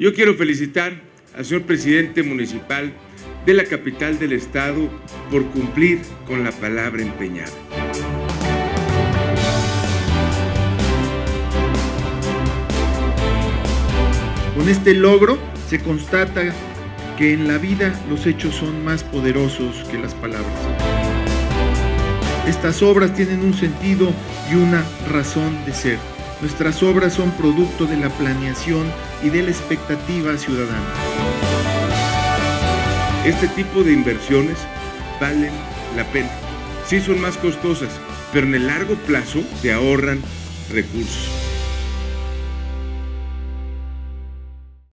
Yo quiero felicitar al señor presidente municipal de la capital del estado por cumplir con la palabra empeñada. Con este logro se constata que en la vida los hechos son más poderosos que las palabras. Estas obras tienen un sentido y una razón de ser. Nuestras obras son producto de la planeación y de la expectativa ciudadana. Este tipo de inversiones valen la pena. Sí son más costosas, pero en el largo plazo te ahorran recursos.